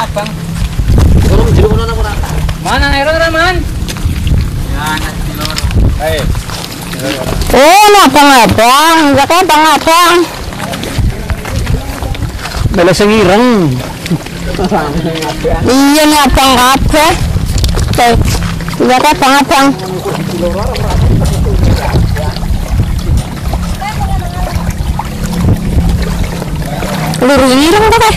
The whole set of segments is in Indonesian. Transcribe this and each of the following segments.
abang. Turun jeruk mana man? Ya, nanti loro. Hei. Oh, ngabang-ngabang. Enggak kan ngabang Bela sengirang. Iya kabeh. Iya kan abang-abang. Luru ireng ta teh?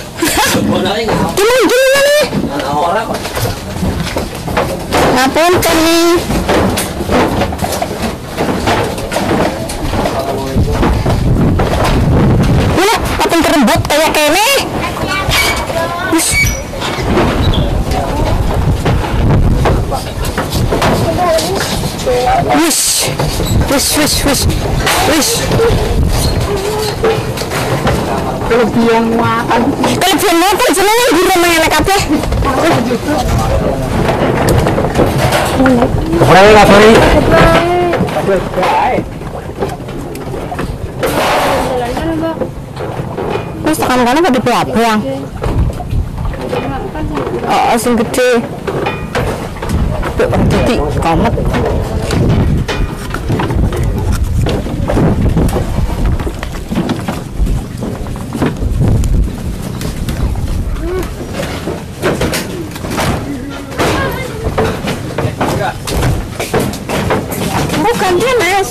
Ini? Gini gini nih. Ngapunten nih. Mana kapten kerembut kayak kene. Wis. Wis. Wis wis wis. Kelebihan makan. Kelebihan makan jenenge di rumah elek kabeh. Orang yang ngapari. Wis tekan kono pada belabang. Oh, sing gede. Tuh, titik komet. 肯定没有